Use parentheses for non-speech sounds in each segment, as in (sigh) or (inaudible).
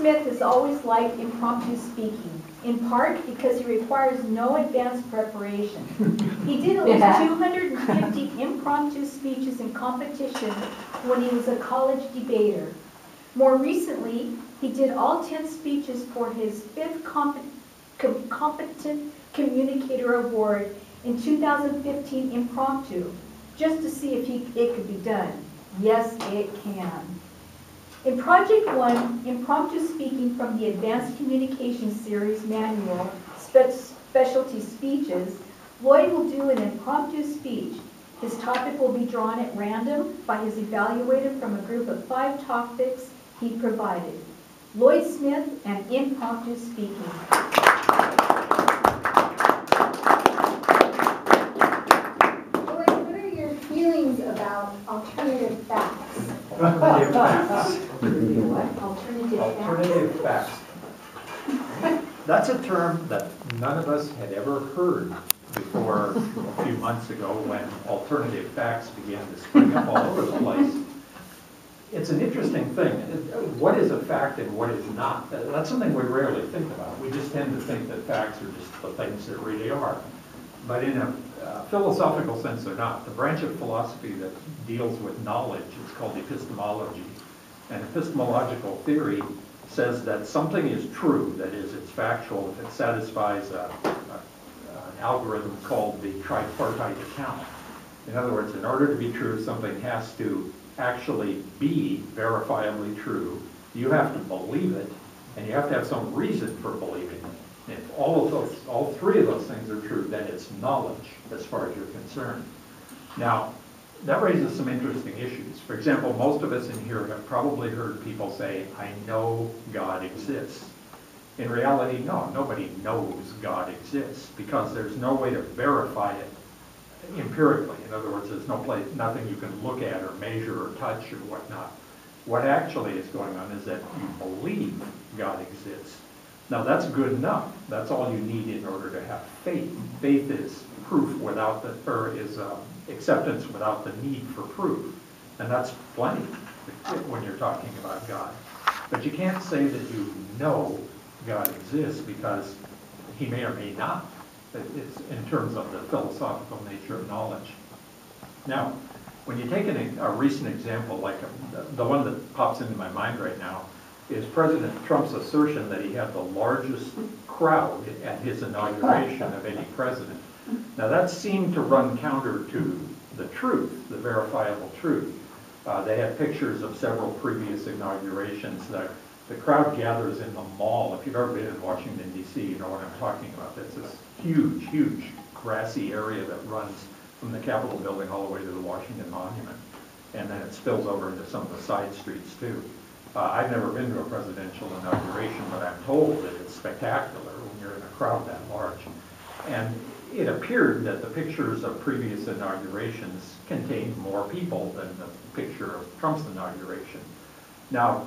Smith has always liked impromptu speaking, in part because he requires no advanced preparation. He did at least (laughs) Yeah. 250 (laughs) impromptu speeches in competition when he was a college debater. More recently, he did all 10 speeches for his fifth comp- com- Competent Communicator Award in 2015 impromptu, just to see if he, it could be done. Yes, it can. In Project One, impromptu speaking from the Advanced Communication Series manual, spe- specialty speeches, Lloyd will do an impromptu speech. His topic will be drawn at random by his evaluator from a group of five topics he provided. Lloyd Smith and impromptu speaking. Lloyd, what are your feelings about alternative facts? Alternative facts. Alternative facts? Alternative facts. That's a term that none of us had ever heard before a few months ago when alternative facts began to spring up all over the place. It's an interesting thing. What is a fact and what is not? That's something we rarely think about. We just tend to think that facts are just the things that really are. But in a uh, philosophical sense, they're not. The branch of philosophy that deals with knowledge is called epistemology. And epistemological theory says that something is true, that is, it's factual, if it satisfies a, a, an algorithm called the tripartite account. In other words, in order to be true, something has to actually be verifiably true. You have to believe it, and you have to have some reason for believing it. If all of those, all three of those things are true, then it's knowledge as far as you're concerned. Now, that raises some interesting issues. For example, most of us in here have probably heard people say, I know God exists. In reality, no, nobody knows God exists because there's no way to verify it empirically. In other words, there's no place, nothing you can look at or measure or touch or whatnot. What actually is going on is that you believe God exists. Now, that's good enough. That's all you need in order to have faith. Faith is proof without the, or is um, acceptance without the need for proof. And that's plenty when you're talking about God. But you can't say that you know God exists because he may or may not. It's in terms of the philosophical nature of knowledge. Now, when you take an, a recent example, like the- the one that pops into my mind right now, is President Trump's assertion that he had the largest crowd at his inauguration of any president. Now, that seemed to run counter to the truth, the verifiable truth. Uh, They had pictures of several previous inaugurations. The, the crowd gathers in the mall. If you've ever been in Washington DC, you know what I'm talking about. It's this huge, huge grassy area that runs from the Capitol building all the way to the Washington Monument. And then it spills over into some of the side streets too. Uh, I've never been to a presidential inauguration, but I'm told that it's spectacular when you're in a crowd that large. And it appeared that the pictures of previous inaugurations contained more people than the picture of Trump's inauguration. Now,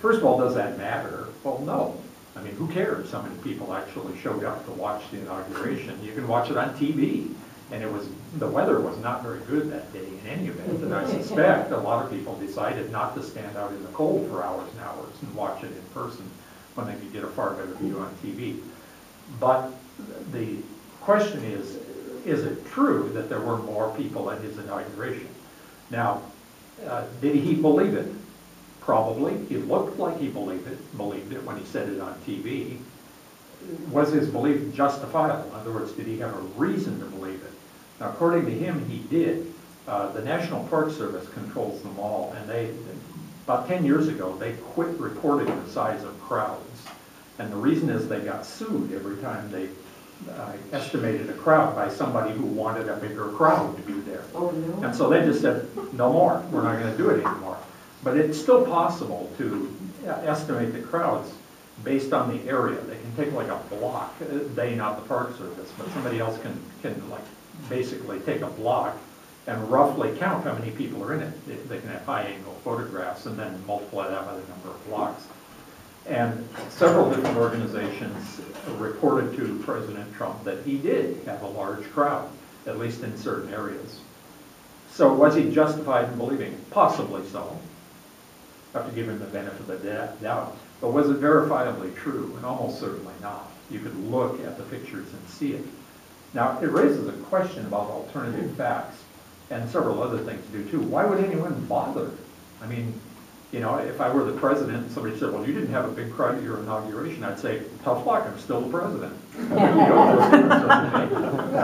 first of all, does that matter? Well, no. I mean, who cares how many people actually showed up to watch the inauguration? You can watch it on TV. And it was, the weather was not very good that day in any event. And I suspect a lot of people decided not to stand out in the cold for hours and hours and watch it in person when they could get a far better view on TV. But the question is, is it true that there were more people at his inauguration? Now, uh, did he believe it? Probably. He looked like he believed it, believed it when he said it on TV. Was his belief justifiable? In other words, did he have a reason to believe it? Now, according to him, he did. Uh, the National Park Service controls them all, and they, about 10 years ago, they quit reporting the size of crowds. And the reason is they got sued every time they uh, estimated a crowd by somebody who wanted a bigger crowd to be there. Oh, no? And so they just said, no more, we're not gonna do it anymore. But it's still possible to uh, estimate the crowds based on the area. They can take like a block, uh, they, not the Park Service, but somebody else can, can like basically take a block and roughly count how many people are in it. They- can have high angle photographs and then multiply that by the number of blocks. And several different organizations reported to President Trump that he did have a large crowd, at least in certain areas. So was he justified in believing? Possibly so. have to give him the benefit of the doubt. But was it verifiably true? And almost certainly not. You could look at the pictures and see it. Now, it raises a question about alternative facts and several other things to do too. Why would anyone bother? I mean, you know, if I were the president, and somebody said, well, you didn't have a big crowd at your inauguration, I'd say, tough luck, I'm still the president. (laughs) I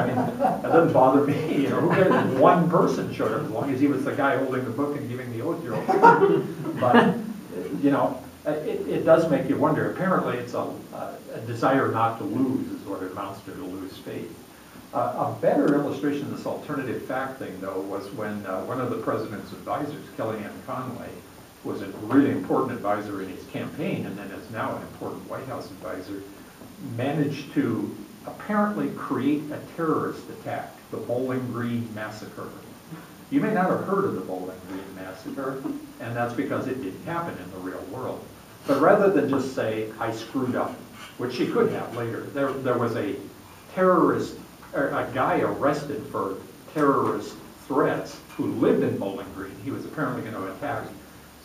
mean, That doesn't bother me, you know, who cares if one person showed up, as long as he was the guy holding the book and giving the oath, you're okay. But, you know, it, it does make you wonder, apparently it's a, a desire not to lose is what it amounts to, to lose faith. Uh, A better illustration of this alternative fact thing, though, was when uh, one of the president's advisors, Kellyanne Conway, was a really important advisor in his campaign, and then is now an important White House advisor, managed to apparently create a terrorist attack, the Bowling Green Massacre. You may not have heard of the Bowling Green Massacre, and that's because it didn't happen in the real world. But rather than just say, I screwed up, which she could have later, there, there was a terrorist, or a guy arrested for terrorist threats who lived in Bowling Green. He was apparently going to attack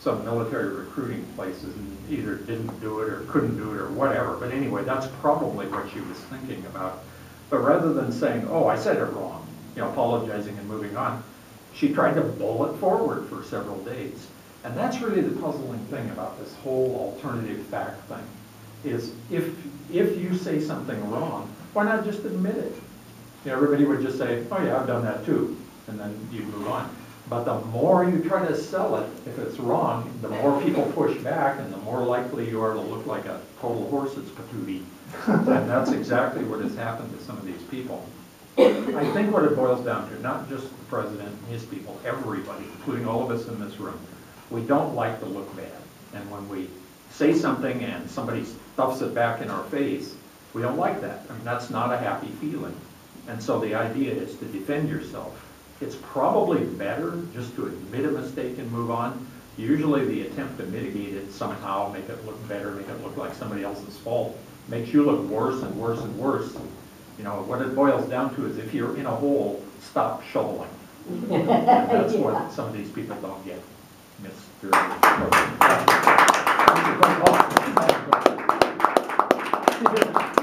some military recruiting places and either didn't do it or couldn't do it or whatever. But anyway, that's probably what she was thinking about. But rather than saying, oh, I said it wrong, you know, apologizing and moving on, she tried to bowl it forward for several days. And that's really the puzzling thing about this whole alternative fact thing, is if, if you say something wrong, why not just admit it? You know, everybody would just say, oh yeah, I've done that too, and then you move on. But the more you try to sell it, if it's wrong, the more people push back, and the more likely you are to look like a total horse's patootie. And that's exactly what has happened to some of these people. I think what it boils down to, not just the president and his people, everybody, including all of us in this room, we don't like to look bad. And when we say something and somebody stuffs it back in our face, we don't like that. I mean, that's not a happy feeling. And so the idea is to defend yourself. It's probably better just to admit a mistake and move on. Usually the attempt to mitigate it somehow, make it look better, make it look like somebody else's fault, makes you look worse and worse and worse. You know, what it boils down to is if you're in a hole, stop shoveling. and that's (laughs) yeah. what some of these people don't get. Mr. Mr. (laughs)